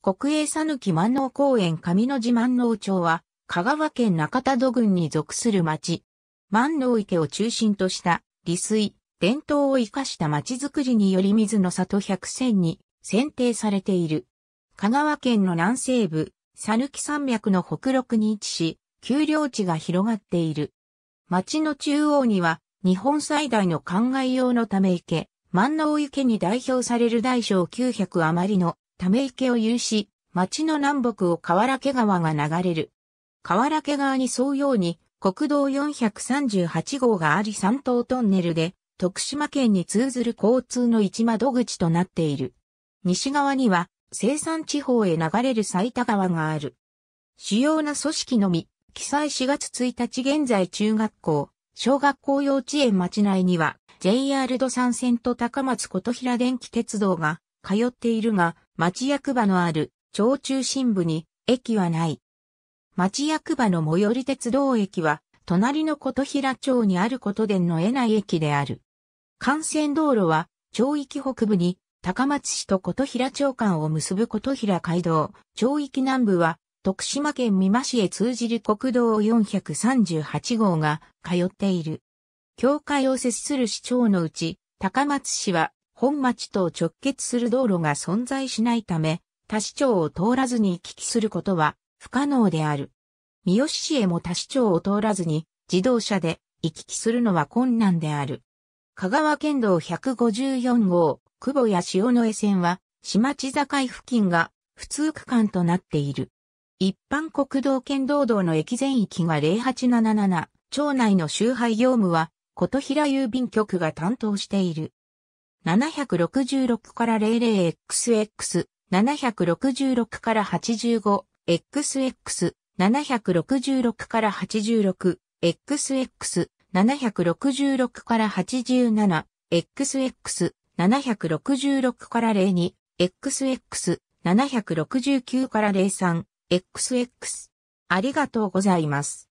国営佐抜万能公園上野寺万能町は、香川県中田戸郡に属する町。万能池を中心とした利水、伝統を生かした町づくりにより水の里百選に選定されている。香川県の南西部、佐抜山脈の北麓に位置し、丘陵地が広がっている。町の中央には、日本最大の灌漑用のため池、万能池に代表される大小900余りのため池を有し、町の南北を河原家川が流れる。河原家川に沿うように国道438号があり三島トンネルで徳島県に通ずる交通の一窓口となっている。西側には生産地方へ流れる埼玉川がある。主要な組織のみ、記載4月1日現在中学校、小学校幼稚園町内には JR 土山線と高松琴平電気鉄道が通っているが、町役場のある町中心部に駅はない。町役場の最寄り鉄道駅は、隣の琴平町にあることでの得ない駅である。幹線道路は、町域北部に高松市と琴平町間を結ぶ琴平街道、町域南部は、徳島県美馬市へ通じる国道438号が通っている。境界を接する市町のうち、高松市は本町と直結する道路が存在しないため、他市町を通らずに行き来することは不可能である。三好市へも他市町を通らずに自動車で行き来するのは困難である。香川県道154号、久保や塩野江線は、島地境付近が普通区間となっている。一般国道県道道の駅全域が0877、町内の周配業務は、琴平郵便局が担当している。766から 00XX、766から85、XX、766から86、XX、766から87、XX、766から02、XX、769から03、XX。ありがとうございます。